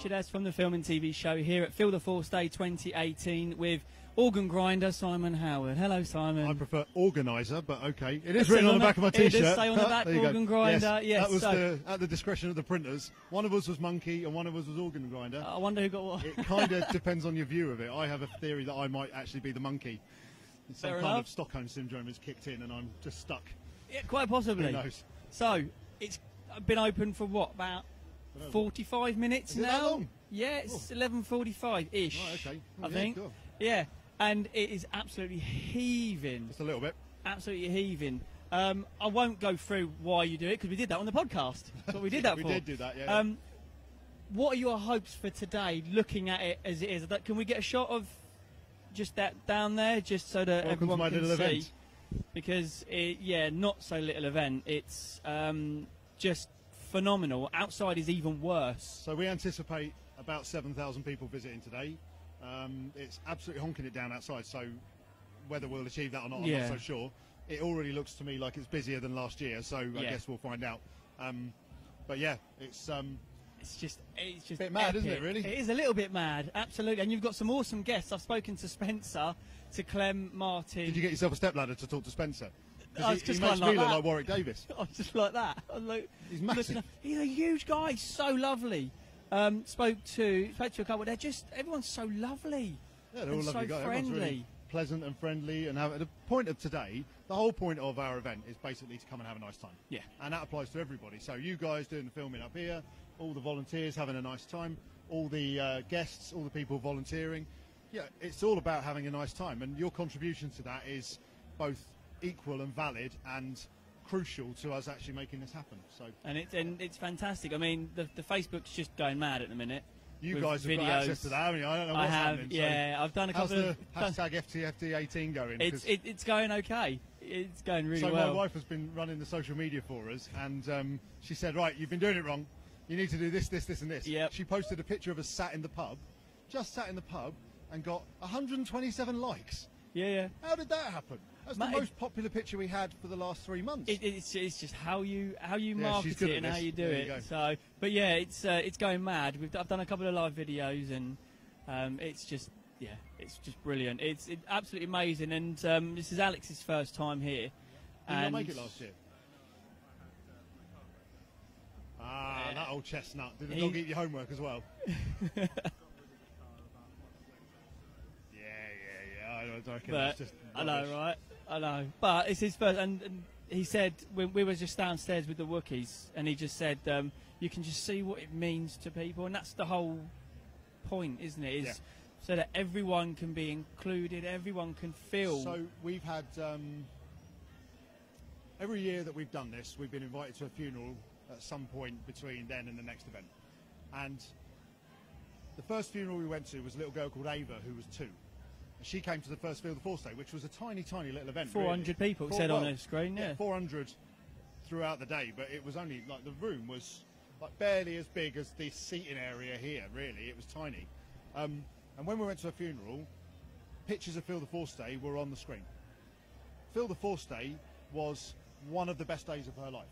Richard S. from the Film and TV Show here at Feel the Force Day 2018 with organ grinder Simon Howard. Hello, Simon. I prefer organizer, but okay. It It is written on the back of my t-shirt. does say on the back, There you go. organ grinder, yes, that was so- the, at the discretion of the printers. One of us was monkey, and one of us was organ grinder. I wonder who got what. it kind of depends on your view of it. I have a theory that I might actually be the monkey. Some Fair kind enough. of Stockholm syndrome has kicked in, and I'm just stuck. Yeah, quite possibly. Who knows? So, it's been open for what, about. 45 minutes Is now? Yeah, it's 11.45-ish, Right, okay. I Yeah, think. cool. Yeah, and it is absolutely heaving. Just a little bit. absolutely heaving. Um, I won't go through why you do it because we did that on the podcast. That's what we did that We for. did do that, yeah. Um, what are your hopes for today? Looking at it as it is, That- can we get a shot of just that down there, just so that Welcome to everyone my can see? event. Because it, yeah, not so little event. It's um, just phenomenal. Outside is even worse. So we anticipate about 7,000 people visiting today. Um, it's absolutely honking it down outside, so whether we'll achieve that or not, I'm Yeah. not so sure. It already looks to me like it's busier than last year, so I guess we'll find out. Um, but yeah, it's um, It's just, it's just a Bit mad, isn't it, really? It is a little bit mad, absolutely. And you've got some awesome guests. I've spoken to Spencer, to Clem, Martin. did you get yourself a stepladder to talk to Spencer? I he, was just he makes kinda me like look that. like Warwick Davis. I was just like that. I was like, He's massive. He's a huge guy. He's so lovely. Um, spoke to spoke to a couple. They're just everyone's so lovely. Yeah, they're all lovely so guys. Everyone's really friendly. pleasant and friendly. And have, the point of today, the whole point of our event is basically to come and have a nice time. Yeah. And that applies to everybody. So you guys doing the filming up here, all the volunteers having a nice time, all the uh, guests, all the people volunteering. Yeah, it's all about having a nice time. And your contribution to that is both equal and valid and crucial to us actually making this happen. So And it's and it's fantastic. I mean, the the Facebook's just going mad at the minute. you guys have got access to that, haven't you? I don't know what's have, happening. so yeah. I've done a how's couple the of. hashtag FTFD18 going? it's it, it's going okay. It's going really so well. my wife has been running the social media for us, and um, she said, "Right, you've been doing it wrong. You need to do this, this, this, and this." Yep. She posted a picture of us sat in the pub, just sat in the pub, and got 127 likes. yeah, yeah. How did that happen? That's the most popular picture we had for the last three months. It, it's, it's just how you how you Yeah, market it and how you do There it. go. So, but yeah, it's uh, it's going mad. We've I've done a couple of live videos and um, it's just yeah, it's just brilliant. It's it, absolutely amazing. And um, this is Alex's first time here. Did you not make it last year? Ah, Yeah. that old chestnut. Did the He- dog eat your homework as well? yeah, yeah, yeah. I don't reckon But it's just I know, rubbish. right? I know. But it's his first, and, and he said when we were just downstairs with the Wookiees, and he just said um, you can just see what it means to people, and that's the whole point, isn't it? Is Yeah. so that everyone can be included, everyone can feel. So we've had um, every year that we've done this, we've been invited to a funeral at some point between then and the next event. And the first funeral we went to was a little girl called Ava who was two. She came to the first Feel the Force Day, which was a tiny, tiny little event. 400 really. people, Four- said on well, the screen, yeah. 400 throughout the day, but it was only like the room was like barely as big as this seating area here. Really, it was tiny. Um, and when we went to a funeral, pictures of Feel the Force Day were on the screen. Feel the Force Day was one of the best days of her life.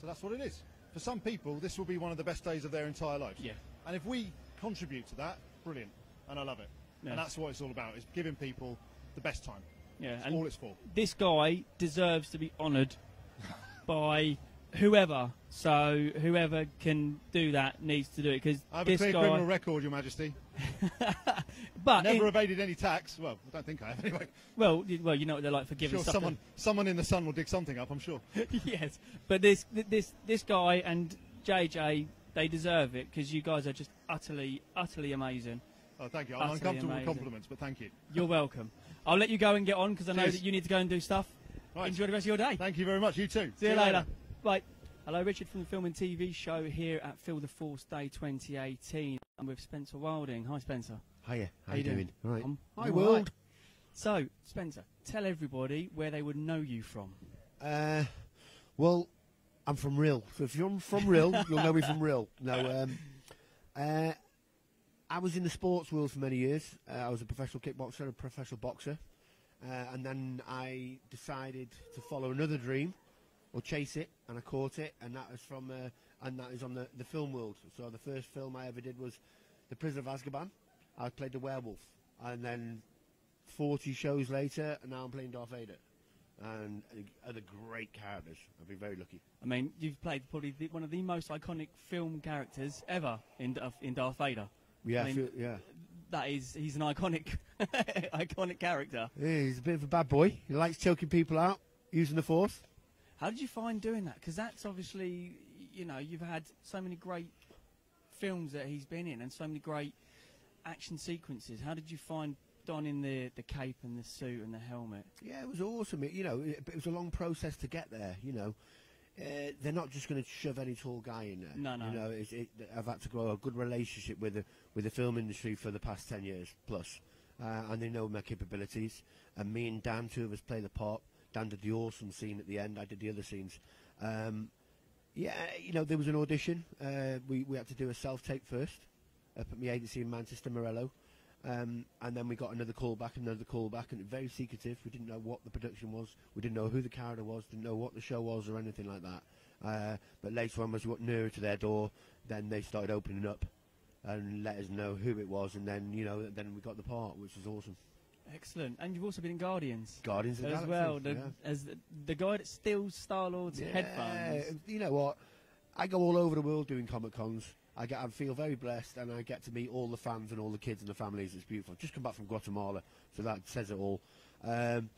So that's what it is. For some people, this will be one of the best days of their entire lives. Yeah. And if we contribute to that, brilliant. And I love it. And that's what it's all about, is giving people the best time. yeah, That's and all it's for. this guy deserves to be honoured by whoever. So whoever can do that needs to do it because I have a clear guy. criminal record, Your Majesty. but Never in- evaded any tax. Well, I don't think I have anyway. well, well, you know what they're like for giving Sure, someone, someone in the sun will dig something up. I'm sure. yes, but this this this guy and JJ they deserve it because you guys are just utterly utterly amazing. Oh, thank you. I'm Utterly uncomfortable with compliments, but thank you. You're welcome. I'll let you go and get on because I know Cheers. that you need to go and do stuff. Right. Enjoy the rest of your day. Thank you very much. You too. See you later. Bye. Hello, Richard from the Film and TV Show here at Feel the Force Day 2018. I'm with Spencer Wilding. Hi, Spencer. Hiya, how, How you you doing? doing? All right. I'm- Hi, I'm world. alright. So, Spencer, tell everybody where they would know you from. Uh, well, I'm from Rhyl. So if you're from Rhyl, you'll know me from Rhyl. No, um, uh, I was in the sports world for many years. Uh, I was a professional kickboxer, a professional boxer, uh, and then I decided to follow another dream or chase it, and I caught it, and that was from uh, and that is on the, the film world. So the first film I ever did was The Prisoner of Azkaban. I played the werewolf, and then 40 shows later, and now I'm playing Darth Vader. And other great characters. I've been very lucky. I mean, you've played probably the, one of the most iconic film characters ever in in Darth Vader. Yeah, I mean- feel, yeah. That is, he's an iconic, iconic character. Yeah, He's a bit of a bad boy. He likes choking people out, using the force. How did you find doing that? Because that's obviously, you know, you've had so many great films that he's been in and so many great action sequences. How did you find donning the, the cape and the suit and the helmet? Yeah, it was awesome. It, you know, it, it was a long process to get there. You know, uh, they're not just going to shove any tall guy in there. No, no. You know, it's, it, I've had to grow a good relationship with the with the film industry for the past ten years plus, uh, and they know my capabilities. And me and Dan, two of us, play the part. Dan did the awesome scene at the end. I did the other scenes. Um, yeah, you know, there was an audition. Uh, we we had to do a self tape first up at my agency in Manchester, Morello. Um, and then we got another call back, another call back, and very secretive. We didn't know what the production was. We didn't know who the character was. Didn't know what the show was or anything like that. Uh, but later on, as we got nearer to their door, then they started opening up and let us know who it was. And then you know, then we got the part, which was awesome. Excellent. And you've also been in Guardians Guardians of the as Galaxy, well, the, yeah. as the, the guy that steals Star Lord's headphones. You know what? I go all over the world doing comic cons. I get, I feel very blessed, and I get to meet all the fans and all the kids and the families. It's beautiful. i Just come back from Guatemala, so that says it all. Um,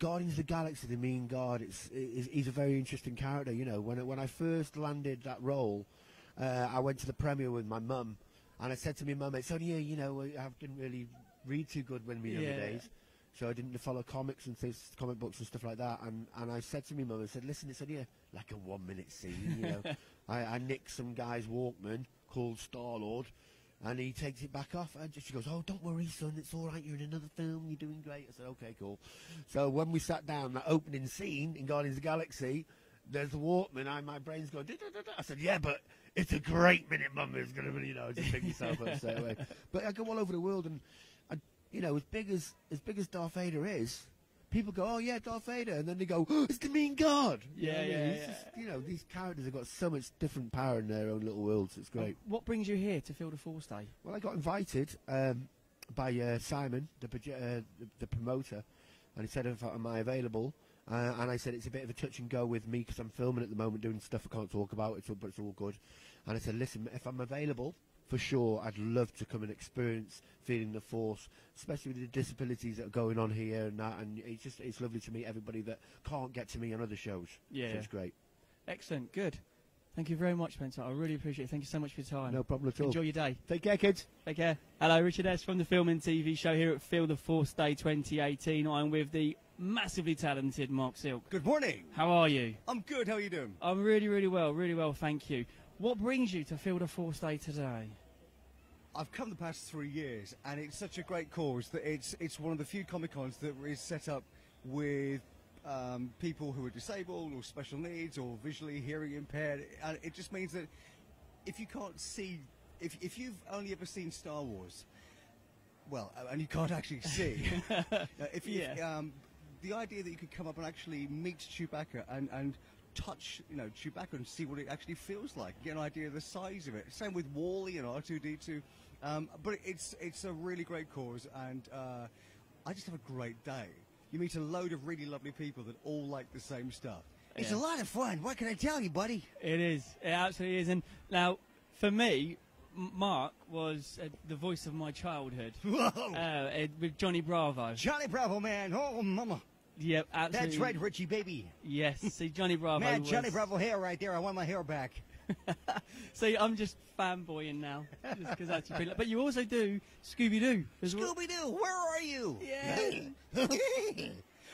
Guardians of the Galaxy, the Mean Guard. It's, it's he's a very interesting character. You know, when when I first landed that role, uh, I went to the premiere with my mum, and I said to my mum, "It's only you know I didn't really read too good when we were Yeah. younger days." So I didn't follow comics and things, comic books and stuff like that. And, and I said to my mum, I said, listen, it's only a, like a one minute scene, you know. I, I nicked some guy's Walkman called Star Lord, and he takes it back off. And she goes, oh, don't worry, son, it's all right. You're in another film. You're doing great. I said, okay, cool. So when we sat down, that opening scene in Guardians of the Galaxy, there's the Walkman. I, my brain's going. I said, yeah, but it's a great minute, mum. It's going to be, you know, just pick yourself up straight away. But I go all over the world, and I, you know, as big as as big as Darth Vader is, people go, oh yeah, Darth Vader, and then they go, oh, it's the Mean God. You know Yeah, I mean? yeah, yeah. just, you know, these characters have got so much different power in their own little worlds. It's great. What brings you here to Feel the Force Day? Well, I got invited um, by uh, Simon, the, uh, the, promoter, and he said, if, "Am I available?" Uh, and I said, "It's a bit of a touch and go with me because I'm filming at the moment, doing stuff I can't talk about. It's all, but it's all good." And I said, "Listen, if I'm available, for sure, I'd love to come and experience feeling the force, especially with the disabilities that are going on here and that. And it's just it's lovely to meet everybody that can't get to me on other shows. Yeah. so it's great. Excellent. Good. Thank you very much, Spencer. I really appreciate it. Thank you so much for your time. No problem at all. Enjoy your day. Take care, kids. Take care. Hello, Richard S. from the Film and TV show here at Feel the Force Day 2018. I'm with the massively talented Marc Silk. Good morning. How are you? I'm good. How are you doing? I'm really, really well, really well, thank you. What brings you to Feel the Force Day today? I've come the past three years, and it's such a great cause that it's it's one of the few comic cons that is set up with um, people who are disabled or special needs or visually hearing impaired, and it just means that if you can't see, if if you've only ever seen Star Wars, well, and you can't actually see, uh, if you, Yeah. um, the idea that you could come up and actually meet Chewbacca and and touch, you know, Chewbacca and see what it actually feels like, get an idea of the size of it. Same with WALL-E and R2D2. Um, but it's it's a really great cause, and uh, I just have a great day. You meet a load of really lovely people that all like the same stuff. It's Yeah. a lot of fun. What can I tell you, buddy? It is. It absolutely is. And now, for me, Marc was uh, the voice of my childhood Whoa, uh, uh, with Johnny Bravo. Johnny Bravo, man. Oh, mama, Yep, absolutely. that's right, Richie, baby. Yes, see, Johnny Bravo. Man, was, Johnny Bravo hair right there. I want my hair back. See, I'm just fanboying now, just because that's your. But you also do Scooby Doo. Scooby Doo, where are you? Yeah.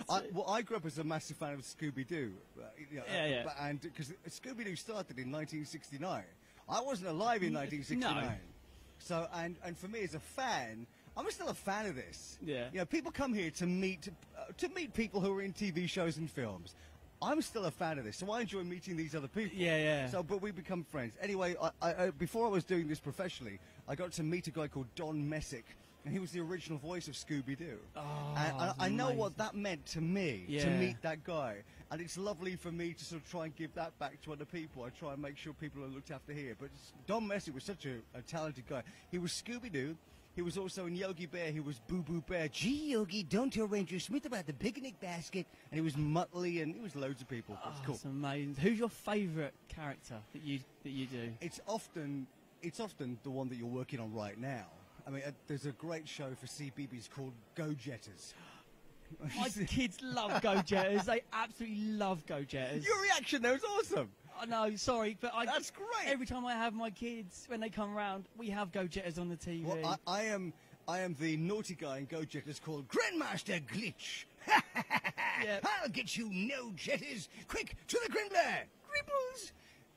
I, well, I grew up as a massive fan of Scooby Doo. Uh, you know, Yeah, yeah. but- And because Scooby Doo started in 1969, I wasn't alive in 1969. No. So, and and for me as a fan, I'm still a fan of this. Yeah. You know, people come here to meet uh, to meet people who are in TV shows and films. I'm still a fan of this, so I enjoy meeting these other people. Yeah, yeah. So, but we become friends. Anyway, I, I, I, before I was doing this professionally, I got to meet a guy called Don Messick, and he was the original voice of Scooby Doo. Oh, and I, I know what that meant to me to meet that guy. and it's lovely for me to sort of try and give that back to other people. I try and make sure people are looked after here. But Don Messick was such a, a talented guy. He was Scooby Doo. He was also in Yogi Bear. He was Boo Boo Bear. Gee, Yogi, don't tell Ranger Smith about the picnic basket. And he was Muttley, and it was loads of people. Oh, It's cool. That's amazing. Who's your favourite character that you that you do? It's often it's often the one that you're working on right now. I mean, uh, there's a great show for CBBC called Go Jetters. My kids love Go Jetters. They absolutely love Go Jetters. Your reaction there was awesome. Oh, I know, sorry, but I, That's great. every time I have my kids when they come round, we have Go Jetters on the TV. Well, I, I am I am the naughty guy in Go Jetters called Grandmaster Glitch. Yeah. I'll get you no jetters. Quick to the Grimbler. Gribbles.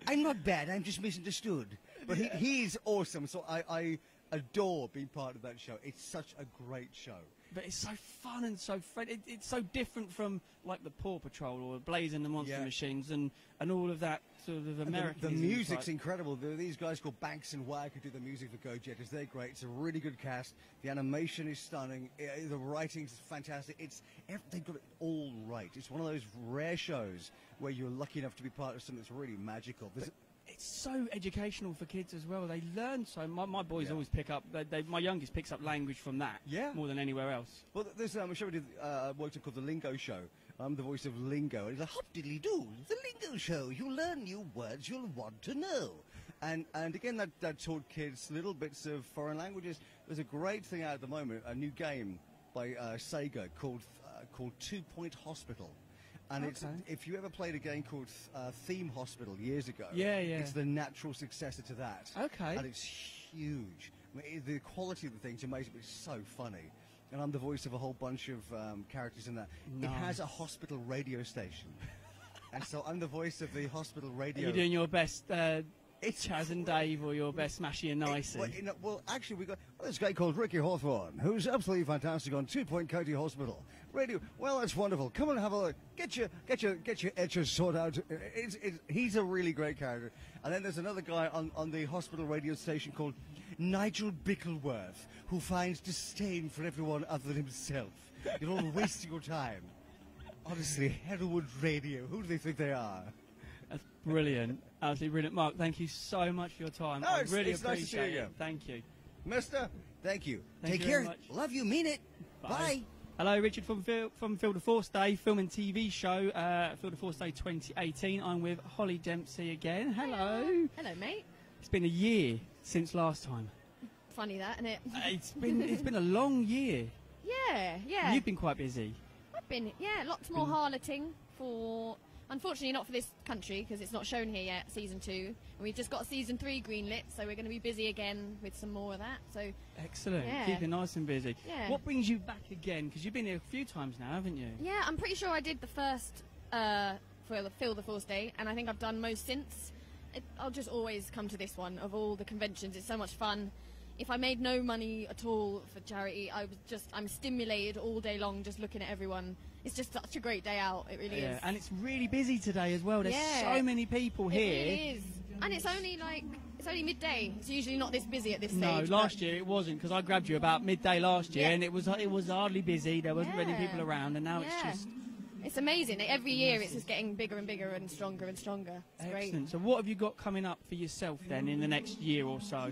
I'm not bad. I'm just misunderstood. But he, he's awesome. So I, I adore being part of that show. It's such a great show. But it's so fun and so fun. It, it's so different from like the Paw Patrol or Blaze and the Monster Yeah. Machines and, and all of that sort of American. The, the music's incredible. There are these guys called Banks and Wag who do the music for Go Jetters. They're great. It's a really good cast. The animation is stunning. Eh, The writing's fantastic. It's they've got it all right. It's one of those rare shows where you're lucky enough to be part of something that's really magical. There's, it's so educational for kids as well. They learn so. My, my boys Yeah. always pick up. They, they, my youngest picks up language from that. Yeah. More than anywhere else. well, there's um, a show we did, uh, worked on called The Lingo Show. I'm the voice of Lingo. And it's like, hop diddly doo, The Lingo Show. You learn new words you'll want to know. And, and again, that, that taught kids little bits of foreign languages. There's a great thing out at the moment, a new game by uh, Sega called, uh, called Two Point Hospital. And it's, if you ever played a game called uh, Theme Hospital years ago, Yeah, yeah. it's the natural successor to that. Okay. And it's huge. I mean, it- the quality of the thing's amazing, but it's so funny. And I'm the voice of a whole bunch of um, characters in that. It has a hospital radio station. and so I'm the voice of the hospital radio. You're doing your best uh, It's Chas and Dave or your best Smashy and Nicey? Well, you know, well, actually, we got well, this guy called Ricky Hawthorne, who's absolutely fantastic on Two Point County Hospital Radio. Well, that's wonderful. Come and have a look. Get your get your get your etchers sorted out. It's, it's, he's a really great character. And then there's another guy on, on the hospital radio station called Nigel Bickleworth, who finds disdain for everyone other than himself. You're all wasting your time. Honestly, Herwood Radio. Who do they think they are? That's brilliant. Absolutely brilliant. Marc, thank you so much for your time. No, I it's- really it's nice to see appreciate you it. again. Thank you. Mister, thank you. Thank Take you care. Love you. Mean it. Bye. Hello, Richard from Phil, from Feel the Force Day, film and TV show, uh, Feel the Force Day 2018. I'm with Holli Dempsey again. Hello. Hello, mate. It's been a year since last time. Funny that, isn't it? Uh, It's been it's been a long year. Yeah, yeah. You've been quite busy. I've been, yeah, lots more harloting for. Unfortunately, not for this country because it's not shown here yet. Season two, and we've just got season three greenlit, so we're going to be busy again with some more of that. So Excellent. Yeah. Keeping nice and busy. Yeah. What brings you back again? Because you've been here a few times now, haven't you? yeah, I'm pretty sure I did the first uh, for the Feel the Force Day, and I think I've done most since. It, I'll just always come to this one of all the conventions. It's so much fun. If I made no money at all for charity, I was just I'm stimulated all day long just looking at everyone. It's just such a great day out. It really Yeah, is. and it's really busy today as well. There's Yeah. so many people It here. really is. And it's only like it's only midday. It's usually not this busy at this No, stage. last year it wasn't because I grabbed you about midday last year, Yeah. and it was it was hardly busy. There wasn't many people around, and now it's just It's amazing. Every year it's just getting bigger and bigger and stronger and stronger. It's excellent. So, what have you got coming up for yourself then in the next year or so?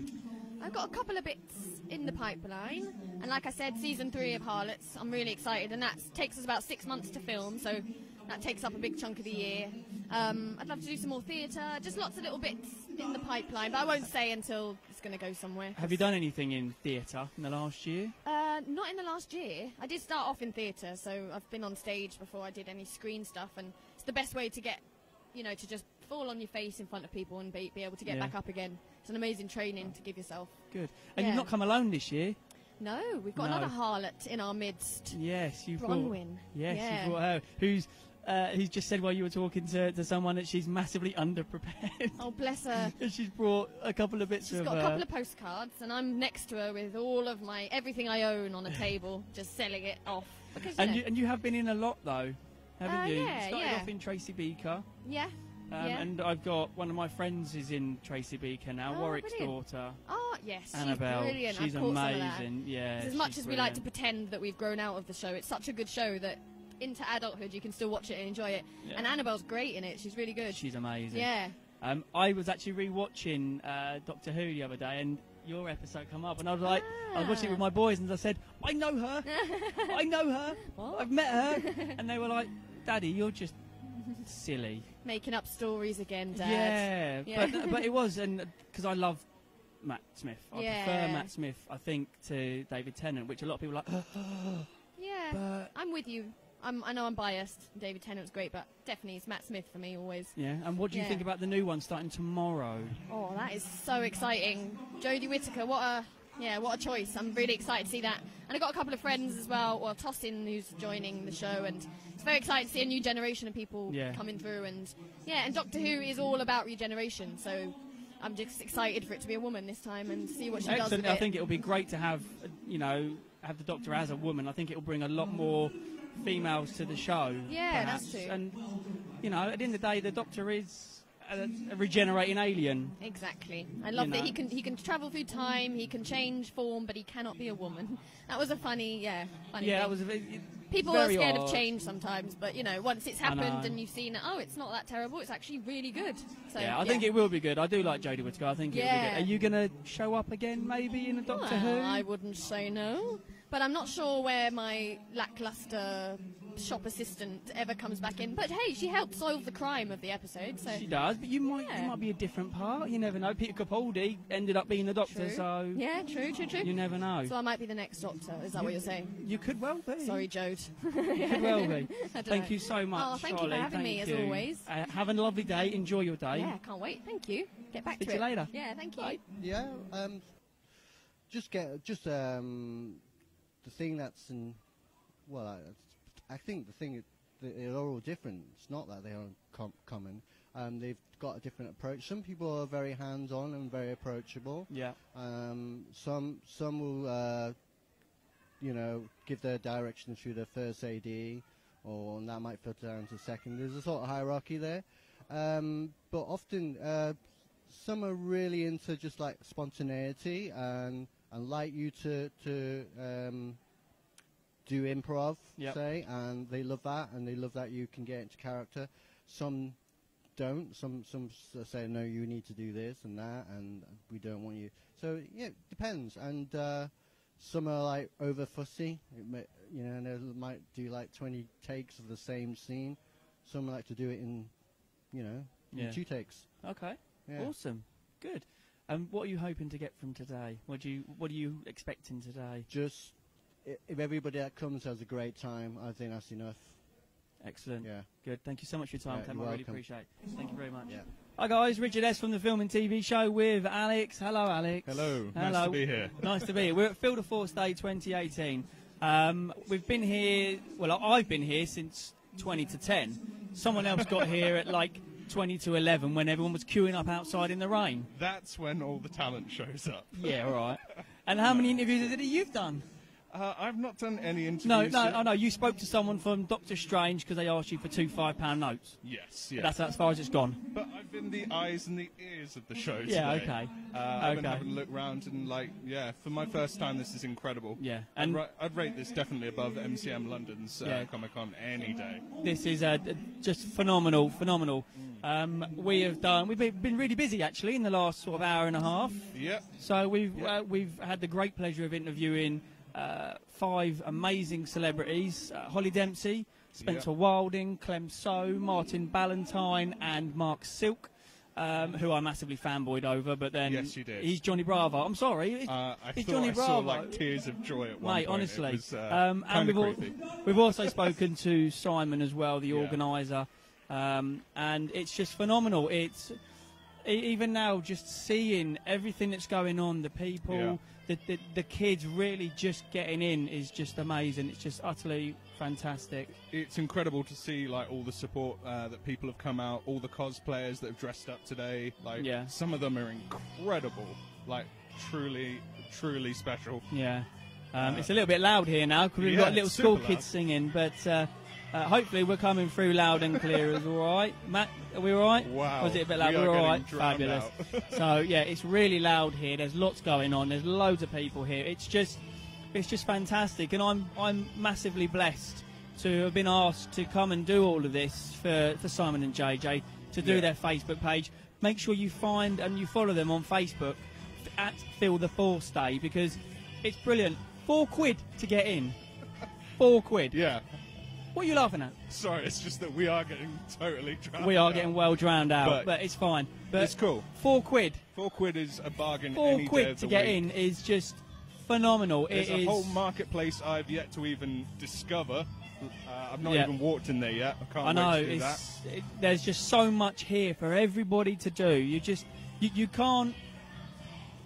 I've got a couple of bits in the pipeline, and like I said, season three of Harlots. I'm really excited, and that takes us about six months to film, so that takes up a big chunk of the year. Um, I'd love to do some more theatre, just lots of little bits in the pipeline, but I won't say until it's going to go somewhere. Have you done anything in theatre in the last year? Uh, not in the last year. I did start off in theatre, so I've been on stage before I did any screen stuff, and it's the best way to get, you know, to just fall on your face in front of people and be, be able to get Yeah. back up again. It's an amazing training to give yourself. Good. And Yeah. you've not come alone this year. No, we've got No. another harlot in our midst. Yes, you've brought. Bronwyn. Yes, Yeah. you've brought her. Who's uh, who's just said while you were talking to, to someone that she's massively underprepared. Oh, bless her. She's brought a couple of bits She's of. got a uh, couple of postcards, and I'm next to her with all of my everything I own on a table, just selling it off. Because and yeah, you and you have been in a lot though, haven't Uh, you? You yeah, started yeah. off in Tracy Beaker. yeah, Um, yeah. And I've got one of my friends is in Tracy Beaker now, Oh, Warwick's brilliant. daughter, Oh, yes, Annabelle. she's brilliant. She's I've caught that. amazing. Yeah. as much as we like to pretend that we've grown out of the show, it's such a good show that into adulthood, you can still watch it and enjoy it. Yeah. And Annabelle's great in it. She's really good. She's amazing. yeah. Um, I was actually re-watching uh, Doctor Who the other day, and your episode come up, and I was like, I was watching it with my boys, and I said, I know her, I know her, What? I've met her, and they were like, Daddy, you're just silly. Making up stories again, Dad. Yeah, Yeah. but but it was, and because I love Matt Smith, I prefer Yeah. Matt Smith, I think, to David Tennant, which a lot of people are like. Yeah. but I'm with you. I'm, I know I'm biased. David Tennant was great, but definitely it's Matt Smith for me always. yeah, and what do you Yeah. think about the new one starting tomorrow? Oh, that is so exciting. Jodie Whittaker, what a yeah, what a choice. I'm really excited to see that. And I've got a couple of friends as well, well Tosin who's joining the show and it's very exciting to see a new generation of people Yeah. coming through and yeah, and Doctor Who is all about regeneration, so I'm just excited for it to be a woman this time and see what she does Excellent. with I think it'll be great to have, you know, have the Doctor as a woman. I think it'll bring a lot more females to the show. Yeah, that's true. And you know, at the end of the day, the Doctor is Uh, a, a regenerating alien. Exactly. I love You that he can he can travel through time, he can change form, but he cannot be a woman. That was a funny, yeah, funny. Yeah, thing. that was a People are scared odd. of change sometimes, but you know, once it's happened and you've seen it, oh, it's not that terrible. It's actually really good. So yeah, I think it will be good. I do like Jodie Whittaker. I think it'll be Yeah. good. Are you going to show up again, maybe in a Doctor Well, Who? I wouldn't say no, but I'm not sure where my lackluster shop assistant ever comes back in. But hey, she helped solve the crime of the episode, so She does, but you might Yeah. you might be a different part. You never know. Peter Capaldi ended up being the Doctor, True. so yeah, true, true, true. you never know. So I might be the next Doctor. Is that what you're saying? You could well be. Sorry, Jode. You could well be. Thank know. you so much, Oh, thank you for Charlie. having me, Thank as you. always. Uh, have a lovely day. Enjoy your day. Yeah, can't wait. Thank you. Get back Speak to to you it later. Yeah, thank you. Bye. Yeah, um, just get just um, the thing that's in. Well, I, think the thing they're all different. It's not that they are com- common. Um, they've got a different approach. Some people are very hands-on and very approachable. Yeah. Um, some some will, uh, you know, give their direction through their first AD, or and that might filter down to second. There's a sort of hierarchy there, um, but often uh, some are really into just like spontaneity and and like you to to um, do improv, Yep. say, and they love that, and they love that you can get into character. Some don't. Some some say no, you need to do this and that, and we don't want you. So yeah, it depends. And uh, some are like over fussy. It may, you know, and they might do like 20 takes of the same scene. Some like to do it in, you know, in two takes. Okay. Yeah. Awesome. Good. Um, what are you hoping to get from today? What do you What are you expecting today? Just if everybody that comes has a great time, I think that's enough. Excellent. Yeah. Good. Thank you so much for your time, Yeah, Clem. I really welcome. appreciate it. Thank you very much. Yeah. Hi guys, Richard S from the Film and TV Show with Alex. Hello, Alex. Hello, nice to be here. nice to be here. We're at Feel the Force Day 2018. Um, we've been here. Well, I've been here since 20 to 10. Someone else got here at like 20 to 11 when everyone was queuing up outside in the rain. That's when all the talent shows up. Yeah, all right. And how many interviews have you done? Uh, I've not done any interviews. No, no, yet. I know. You spoke to someone from Doctor Strange because they asked you for two five pound notes. Yes, yeah. That's as far as it's gone. But I've been the eyes and the ears of the show Yeah, okay. Uh, I've been having a look round and like, yeah, for my first time, this is incredible. Yeah, I'd, and- ra- I'd rate this definitely above MCM London's uh, Yeah. Comic Con any day. This is uh, just phenomenal, phenomenal. Um, we have done. We've been- really busy actually in the last sort of hour and a half. Yep. So we've Yeah. uh, we've had the great pleasure of interviewing uh, five amazing celebrities: uh, Holli Dempsey, Spencer Yeah. Wilding, Clem So, Martin Ballantyne, and Marc Silk. Um, who I massively fanboyed over, but then Yes, you did. he's Johnny Bravo. I'm sorry, Uh, I Johnny I saw Bravo. like tears of joy at one Mate, point. honestly. Was, uh, um, and we've, al- we've also spoken to Simon as well, the Yeah. organiser, um, and it's just phenomenal. It's even now just seeing everything that's going on, the people, the, the the kids really just getting in is just amazing. It's just utterly fantastic. it's incredible to see like all the support uh, that people have come out, all the cosplayers that have dressed up today. Like Yeah. some of them are incredible, like truly, truly special. Yeah, um, Uh, it's a little bit loud here now because we've yeah, got little school super kids singing, but. Uh, uh, hopefully we're coming through loud and clear as all right. Matt, are we all right? Wow, Was it a bit loud? we are We're all right. Fabulous. so yeah, it's really loud here. There's lots going on. There's loads of people here. It's just, it's just fantastic, and I'm I'm massively blessed to have been asked to come and do all of this for, for Simon and JJ to do Yeah. their Facebook page. Make sure you find and you follow them on Facebook at Feel the Force Day because it's brilliant. Four quid to get in. Four quid. Yeah. What are you laughing at? Sorry, it's just that we are getting totally drowned. We are out. getting well drowned out, but, But it's fine. But it's cool. Four quid. Four quid is a bargain. Four quid to get week. in is just phenomenal. There's It a is- whole marketplace I've yet to even discover. Uh, I've not Yeah. even walked in there yet. I can't I know wait to do that. it's, it, there's just so much here for everybody to do. You just you, you can't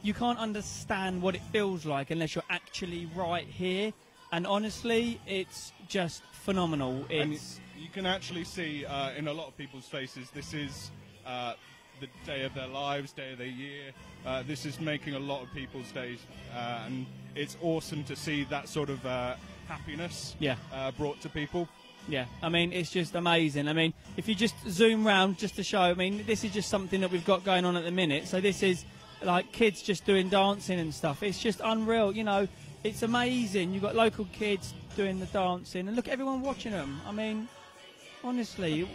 you can't understand what it feels like unless you're actually right here. And honestly, it's just phenomenal. And It's you can actually see uh, in a lot of people's faces this is uh, the day of their lives, day of their year. Uh, this is making a lot of people's days, uh, and it's awesome to see that sort of uh, happiness Yeah. uh, brought to people. yeah. I mean, it's just amazing. I mean, if you just zoom round just to show, I mean, this is just something that we've got going on at the minute. So this is like kids just doing dancing and stuff. It's just unreal. You know, it's amazing. You've got local kids doing the dancing, and look, everyone watching them. I mean, honestly,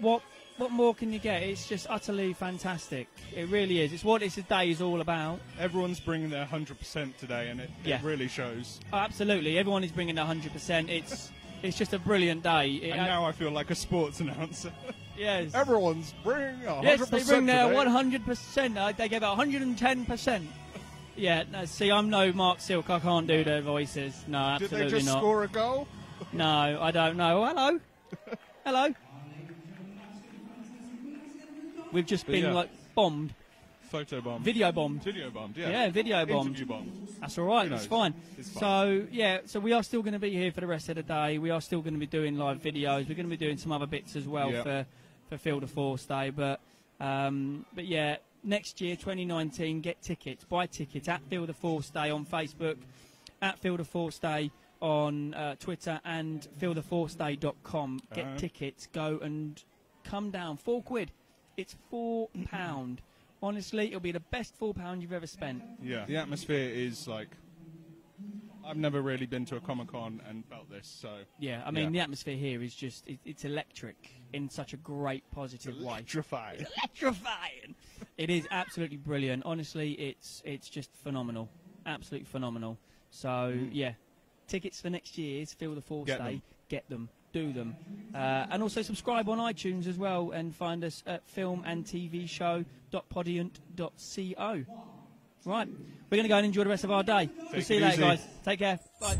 what what more can you get? It's just utterly fantastic. It really is. It's what this day is all about. Everyone's bringing their 100% today, and it, Yeah. it really shows. Oh, absolutely, everyone is bringing their 100%. It's it's just a brilliant day. It- And now I feel like a sports announcer. yes. Everyone's bringing 100% Yes, they bring their today. 100%. Uh, they give it 110%. Yeah, no, see, I'm no Marc Silk. I can't do the voices. No, absolutely not. Did they just not. score a goal? No, I don't know. Oh, hello. hello. We've just But been, yeah. like, bombed. Photo bomb. Video bombed. Video bombed, yeah. Yeah, video bombed. Interview bombed. That's all right. It's fine. It's fine. So yeah, so we are still going to be here for the rest of the day. We are still going to be doing live videos. We're going to be doing some other bits as well Yeah. for for Feel the Force Day. But um, but yeah, next year, 2019, get tickets. Buy tickets at Feel the Force Day on Facebook, at Feel the Force Day on uh, Twitter, and feeltheforceday.com. Get Uh-huh. tickets. Go and come down. Four quid. It's four pound. Honestly, it'll be the best four pound you've ever spent. Yeah. The atmosphere is like. I've never really been to a Comic Con and felt this, so. Yeah, I mean Yeah. the atmosphere here is just it, it's electric in such a great positive way. Electrified. Electrifying. It is absolutely brilliant. Honestly, it's it's just phenomenal. Absolutely phenomenal. So yeah, tickets for next year's Feel the Force Get Day. them. Get them. Do them. Uh, and also subscribe on iTunes as well and find us at filmandtvshow.podiant.co. Right, we're going to go and enjoy the rest of our day. we'll see you later, easy. guys. Take care. Bye.